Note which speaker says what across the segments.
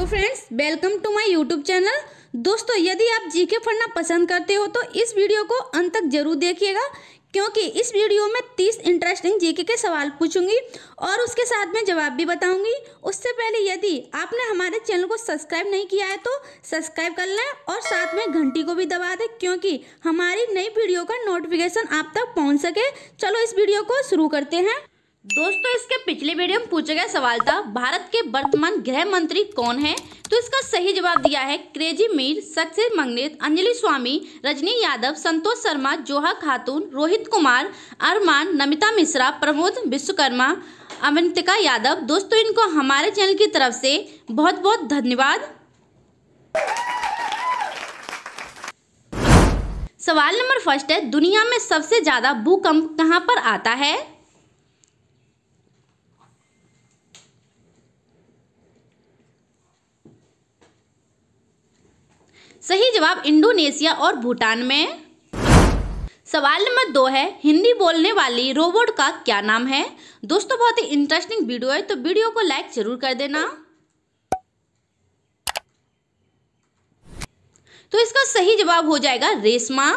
Speaker 1: Hello friends, welcome to my YouTube channel. दोस्तों, यदि आप जीके पढ़ना पसंद करते हो तो इस वीडियो को अंत तक ज़रूर देखिएगा, क्योंकि इस वीडियो में 30 इंटरेस्टिंग जीके के सवाल पूछूँगी और उसके साथ में जवाब भी बताऊँगी। उससे पहले यदि आपने हमारे चैनल को सब्सक्राइब नहीं किया है तो सब्सक्राइब कर लें और साथ में घंटी को भी दबा दें, क्योंकि हमारी नई वीडियो का नोटिफिकेशन आप तक पहुँच सके। चलो इस वीडियो को शुरू करते हैं। दोस्तों, इसके पिछले वीडियो में पूछा गया सवाल था, भारत के वर्तमान गृह मंत्री कौन है? तो इसका सही जवाब दिया है क्रेजी मीर सक्सेर मंगनेत अंजलि स्वामी, रजनी यादव, संतोष शर्मा, जोहा खातून, रोहित कुमार, अरमान, नमिता मिश्रा, प्रमोद विश्वकर्मा, अवंतिका यादव। दोस्तों, इनको हमारे चैनल की तरफ़ से बहुत बहुत धन्यवाद। सवाल नंबर फ़र्स्ट है, दुनिया में सबसे ज़्यादा भूकंप कहाँ पर आता है? सही जवाब इंडोनेशिया और भूटान में। सवाल नंबर दो है, हिंदी बोलने वाली रोबोट का क्या नाम है? दोस्तों, बहुत ही इंटरेस्टिंग वीडियो है तो वीडियो को लाइक ज़रूर कर देना। तो इसका सही जवाब हो जाएगा रेशमा।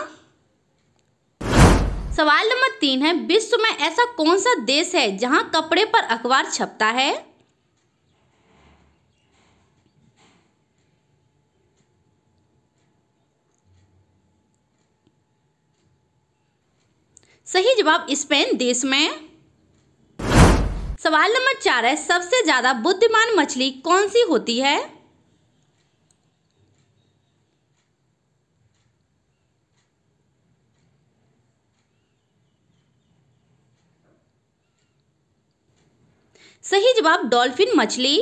Speaker 1: सवाल नंबर तीन है, विश्व में ऐसा कौन सा देश है जहाँ कपड़े पर अखबार छपता है? सही जवाब स्पेन देश में। सवाल नंबर चार है, सबसे ज़्यादा बुद्धिमान मछली कौन सी होती है? सही जवाब डॉल्फिन मछली।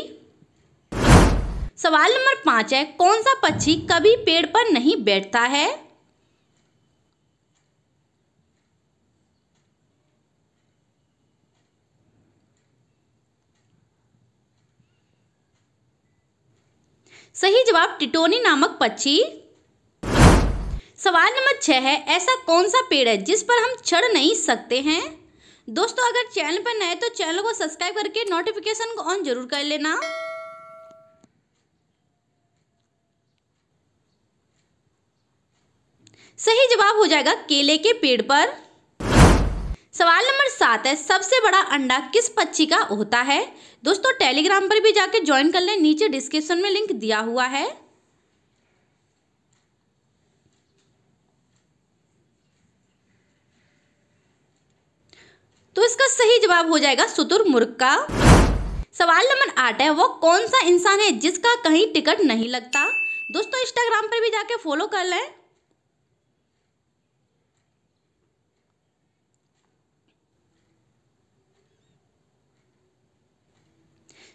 Speaker 1: सवाल नंबर पाँच है, कौन सा पक्षी कभी पेड़ पर नहीं बैठता है? सही जवाब, टिटोनी नामक पक्षी। सवाल नंबर छह है, ऐसा कौन सा पेड़ है जिस पर हम चढ़ नहीं सकते हैं? दोस्तों, अगर चैनल पर नए तो चैनल को सब्सक्राइब करके नोटिफिकेशन को ऑन ज़रूर कर लेना। सही जवाब हो जाएगा, केले के पेड़ पर। सवाल नंबर सात है, सबसे बड़ा अंडा किस पक्षी का होता है? दोस्तों, टेलीग्राम पर भी जाके ज्वाइन कर लें, नीचे डिस्क्रिप्शन में लिंक दिया हुआ है। तो इसका सही जवाब हो जाएगा सुतुर मुर्ग का। सवाल नंबर आठ है, वो कौन सा इंसान है जिसका कहीं टिकट नहीं लगता? दोस्तों इंस्टाग्राम पर भी जाके फॉलो कर लें।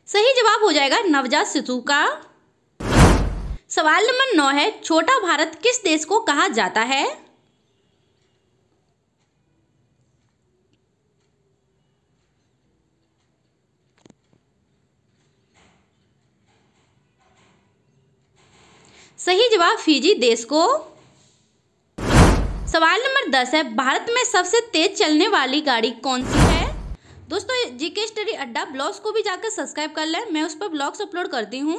Speaker 1: सही जवाब हो जाएगा नवजात शिशु का। सवाल नंबर नौ है, छोटा भारत किस देश को कहा जाता है? सही जवाब फिजी देश को। सवाल नंबर दस है, भारत में सबसे तेज चलने वाली गाड़ी कौन सी दोस्तों जीके स्टडी अड्डा ब्लॉग्स को भी जाकर सब्सक्राइब कर लें। मैं उस पर ब्लॉग्स अपलोड करती हूँ।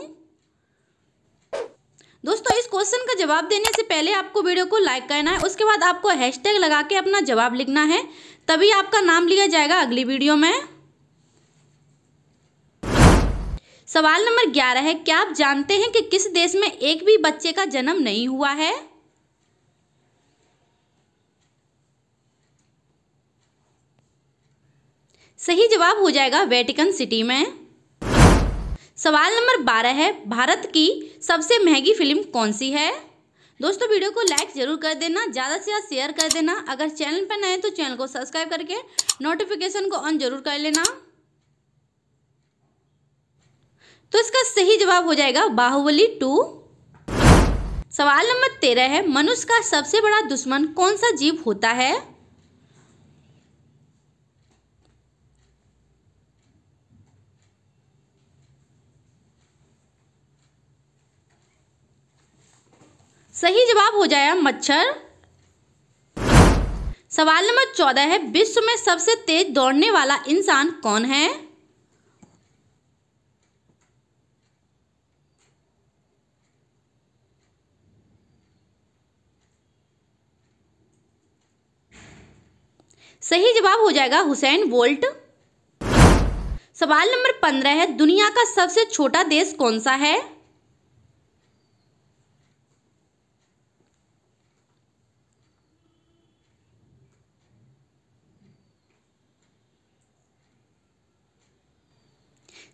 Speaker 1: दोस्तों, इस क्वेश्चन का जवाब देने से पहले आपको वीडियो को लाइक करना है। उसके बाद आपको हैशटैग लगा के अपना जवाब लिखना है। तभी आपका नाम लिया जाएगा अगली वीडियो में। सवाल नंबर ग्यारह है, क्या आप जानते हैं कि किस देश में एक भी बच्चे का जन्म नहीं हुआ है? सही जवाब हो जाएगा वेटिकन सिटी में। सवाल नंबर बारह है, भारत की सबसे महँगी फ़िल्म कौन सी है? दोस्तों, वीडियो को लाइक ज़रूर कर देना, ज़्यादा से ज़्यादा शेयर कर देना। अगर चैनल पर नए तो चैनल को सब्सक्राइब करके नोटिफिकेशन को ऑन ज़रूर कर लेना। तो इसका सही जवाब हो जाएगा बाहुबली टू। सवाल नंबर तेरह है, मनुष्य का सबसे बड़ा दुश्मन कौन सा जीव होता है? सही जवाब हो जाएगा मच्छर। सवाल नंबर चौदह है, विश्व में सबसे तेज दौड़ने वाला इंसान कौन है? सही जवाब हो जाएगा हुसैन वोल्ट। सवाल नंबर पंद्रह है, दुनिया का सबसे छोटा देश कौन सा है?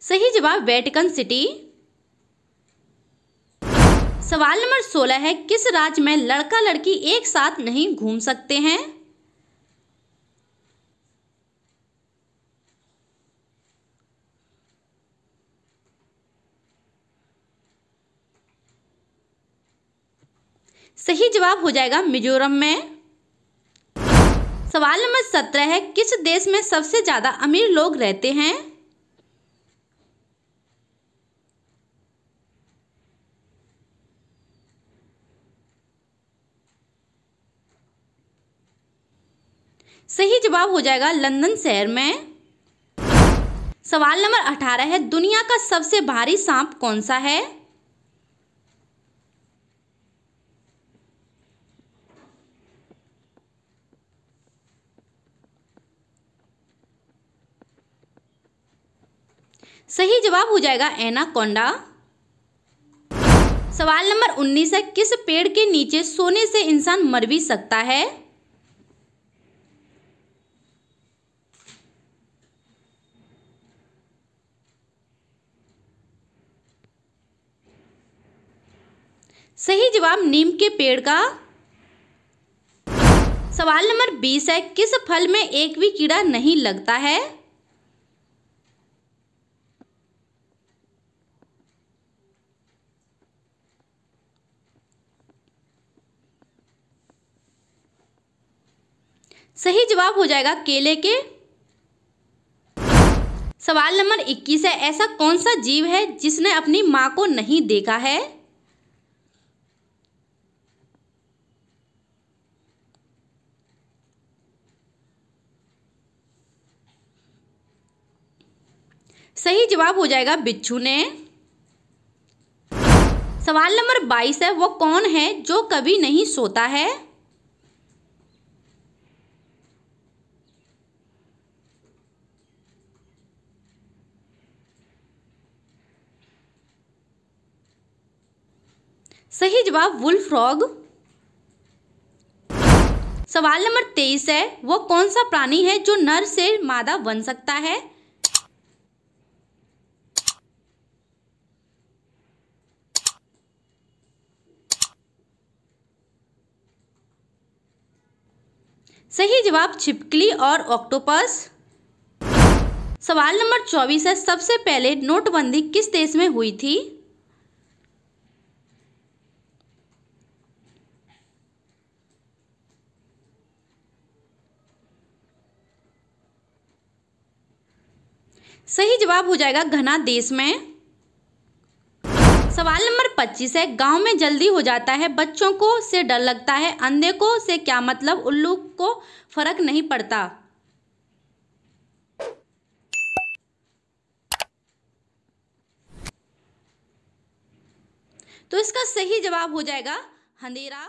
Speaker 1: सही जवाब वेटिकन सिटी। सवाल नंबर सोलह है, किस राज्य में लड़का लड़की एक साथ नहीं घूम सकते हैं? सही जवाब हो जाएगा मिजोरम में। सवाल नंबर सत्रह है, किस देश में सबसे ज़्यादा अमीर लोग रहते हैं? सही जवाब हो जाएगा लंदन शहर में। सवाल नंबर अठारह है, दुनिया का सबसे भारी सांप कौन सा है? सही जवाब हो जाएगा एना एनाकोंडा। सवाल नंबर उन्नीस है, किस पेड़ के नीचे सोने से इंसान मर भी सकता है? सही जवाब, नीम के पेड़ का। सवाल नंबर बीस है, किस फल में एक भी कीड़ा नहीं लगता है? सही जवाब हो जाएगा केले के। सवाल नंबर 21 है, ऐसा कौन सा जीव है जिसने अपनी माँ को नहीं देखा है? सही जवाब हो जाएगा बिच्छू ने। सवाल नंबर 22 है, वो कौन है जो कभी नहीं सोता है? सही जवाब वुल फ्रॉग। सवाल नंबर तेईस है, वो कौन सा प्राणी है जो नर से मादा बन सकता है? सही जवाब, छिपकली और ऑक्टोपस। सवाल नंबर चौबीस है, सबसे पहले नोटबंदी किस देश में हुई थी? सही जवाब हो जाएगा, घना देश में। सवाल नंबर पच्चीस है, गाँव में जल्दी हो जाता है, बच्चों को से डर लगता है, अंधे को से क्या मतलब उल्लू को फ़र्क नहीं पड़ता। तो इसका सही जवाब हो जाएगा अंधेरा